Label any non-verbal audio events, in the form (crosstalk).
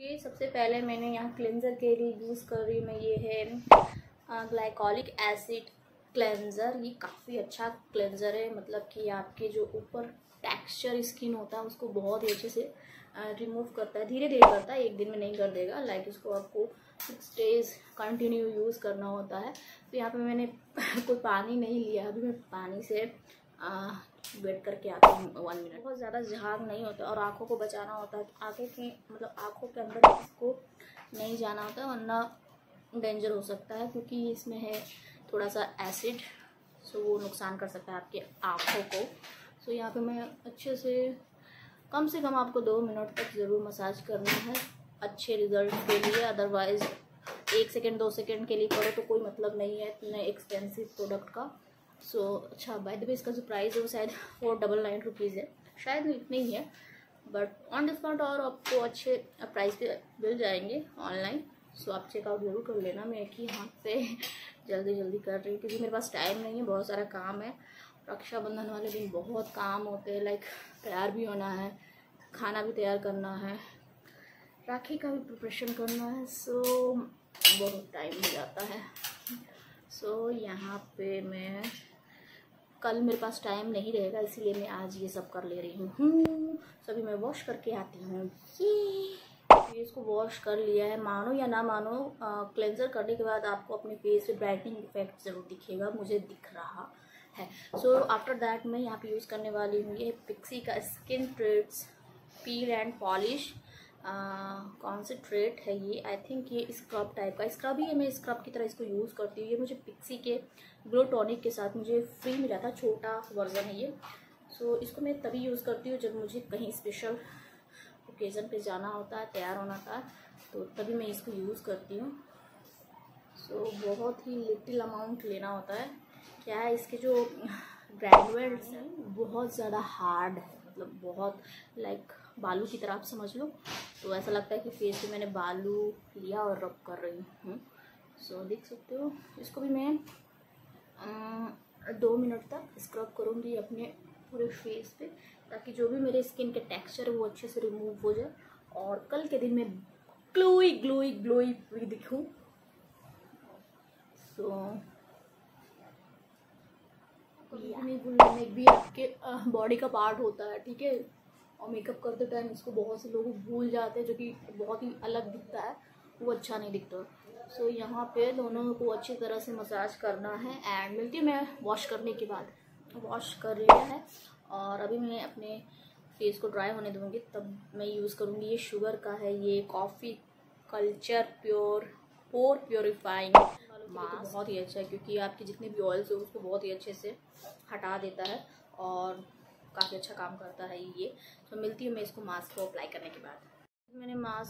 कि सबसे पहले मैंने यहाँ क्लेंज़र के लिए यूज़ कर रही हूँ मैं ये है ग्लाइकोलिक एसिड क्लेंज़र ये काफ़ी अच्छा क्लेंज़र है मतलब कि आपके जो ऊपर टेक्सचर स्किन होता है, उसको बहुत ही अच्छे से रिमूव करता है धीरे धीरे करता है, एक दिन में नहीं कर देगा। लाइक इसको आपको सिक्स डेज़ कंटिन्यू यूज़ करना होता है। तो यहाँ पे मैंने (laughs) कोई पानी नहीं लिया, अभी मैं पानी से वेट करके आती हूँ वन मिनट बहुत ज़्यादा झाग नहीं होता और आँखों को बचाना होता है। आँखों की मतलब आँखों के अंदर इसको नहीं जाना होता वरना डेंजर हो सकता है क्योंकि इसमें है थोड़ा सा एसिड सो वो नुकसान कर सकता है आपके आँखों को। सो यहाँ पे मैं अच्छे से, कम से कम आपको दो मिनट तक ज़रूर मसाज करना है, अच्छे रिज़ल्ट के लिए। अदरवाइज़ एक सेकेंड दो सेकेंड के लिए करो तो कोई मतलब नहीं है इतने एक्सपेंसिव प्रोडक्ट का। सो so, अच्छा बाय द वे इसका जो प्राइस है वो शायद फोर डबल नाइन रुपीज़ है। शायद इतने ही बट ऑन डिस्काउंट और आपको अच्छे प्राइस पे मिल जाएँगे ऑनलाइन सो so, आप चेकआउट ज़रूर कर लेना मैं एक ही हाथ से जल्दी जल्दी कर रही हूँ क्योंकि मेरे पास टाइम नहीं है बहुत सारा काम है। रक्षाबंधन वाले दिन बहुत काम होते हैं लाइक तैयार भी होना है खाना भी तैयार करना है राखी का भी प्रिपरेशन करना है सो बहुत टाइम हो जाता है। सो so, यहाँ पे मैं कल मेरे पास टाइम नहीं रहेगा, इसीलिए मैं आज ये सब कर ले रही हूँ। सभी मैं वॉश करके आती हूँ। ये फेस को वॉश कर लिया है। मानो या ना मानो क्लेंजर करने के बाद आपको अपने फेस पे ब्राइटनिंग इफ़ेक्ट ज़रूर दिखेगा, मुझे दिख रहा है। सो आफ्टर दैट मैं यहाँ पे यूज़ करने वाली हूँ ये पिक्सी का skin treats peel and polish कौन से ट्रेट है ये? आई थिंक ये स्क्रब टाइप का। स्क्रब ही है मैं स्क्रब की तरह इसको यूज़ करती हूँ। ये मुझे पिक्सी के ग्लो टॉनिक के साथ मुझे फ्री मिला था छोटा वर्जन है ये। सो so, इसको मैं तभी यूज़ करती हूँ जब मुझे कहीं स्पेशल ओकेज़न पे जाना होता है तैयार होना था तो तभी मैं इसको यूज़ करती हूँ। सो so, बहुत ही लिटिल अमाउंट लेना होता है। क्या है इसके जो ग्रेजुएट्स हैं बहुत ज़्यादा हार्ड है। मतलब बहुत लाइक बालू की तरह आप समझ लो। तो ऐसा लगता है कि फेस पे मैंने बालू लिया और रब कर रही हूँ। सो so, देख सकते हो। इसको भी मैं आ, दो मिनट तक स्क्रब करूँगी अपने पूरे फेस पे ताकि जो भी मेरे स्किन के टेक्सचर है वो अच्छे से रिमूव हो जाए। और कल के दिन में ग्लोई ग्लोई ग्लोई भी दिखूँ। सो so, मेकअप भी आपके बॉडी का पार्ट होता है ठीक है? और मेकअप करते टाइम इसको बहुत से लोग भूल जाते हैं जो कि बहुत ही अलग दिखता है वो अच्छा नहीं दिखता। सो so, यहाँ पे दोनों को अच्छी तरह से मसाज करना है एंड मिलती है मैं वॉश करने के बाद। वॉश कर लिया है और अभी मैं अपने फेस को ड्राई होने दूँगी तब मैं यूज़ करूँगी ये शुगर का है ये coffee culture pure pore purifying mask तो बहुत ही अच्छा है क्योंकि आपके जितने भी ऑयल्स हो उसको बहुत ही अच्छे से हटा देता है। और काफ़ी अच्छा काम करता है ये। तो मिलती हूँ मैं इसको मास्क को अप्लाई करने के बाद। मैंने मास्क